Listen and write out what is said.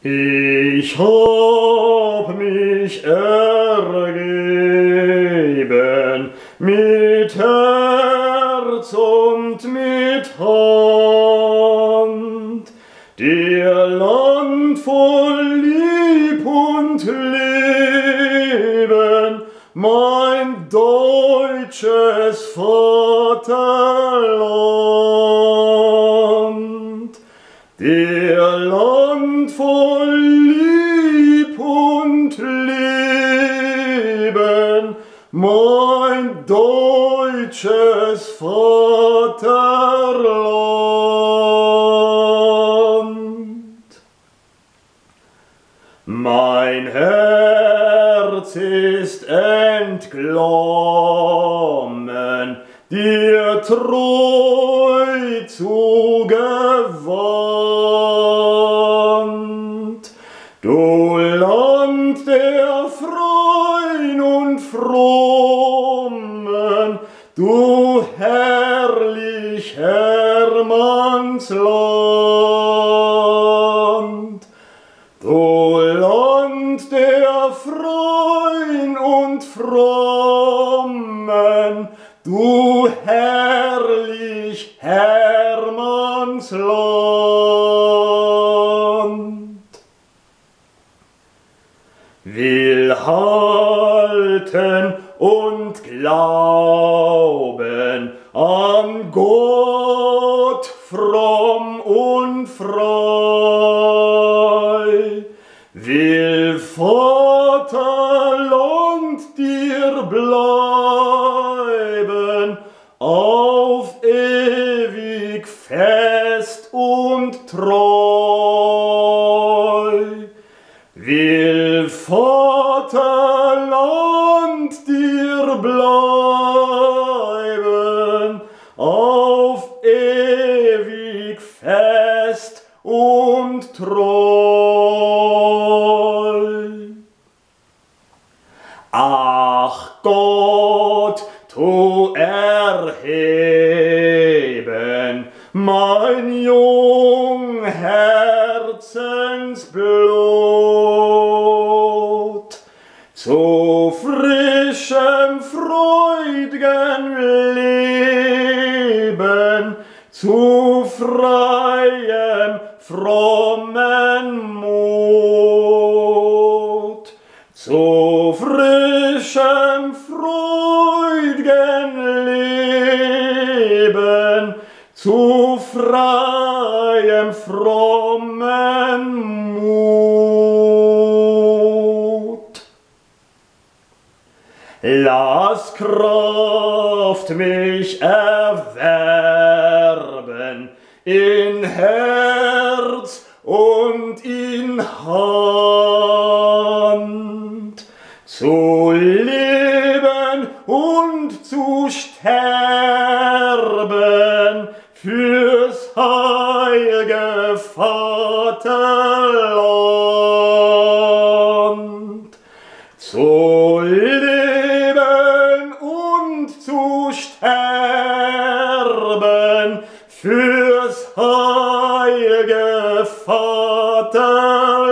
Ich hab mich ergeben mit Herz und mit Hand, dir Land voll Lieb und Leben, mein deutsches Vaterland. Der Leben, mein deutsches Vaterland. Mein Herz ist entglommen, dir treu zugewandt. Freuen und Frommen, du herrlich Hermannsland. Du Land der Freuen und Frommen, du herrlich Hermannsland. Will halten und glauben an Gott fromm und frei. Will Vaterland dir bleiben auf ewig fest und treu. Will Vaterland dir bleiben auf ewig fest und treu. Ach Gott, tu erheben mein jung Herzensblut zu frischem, freud'gen Leben, zu freiem, frommen Mut, zu frischem, freud'gen Leben, zu freiem, frommen Mut. Lass Kraft mich erwerben in Herz und in Hand, zu leben und zu sterben fürs heilige Vaterland. Zu leben heilige Vaterland.